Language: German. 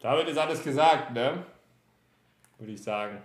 Damit ist alles gesagt, ne? Würde ich sagen.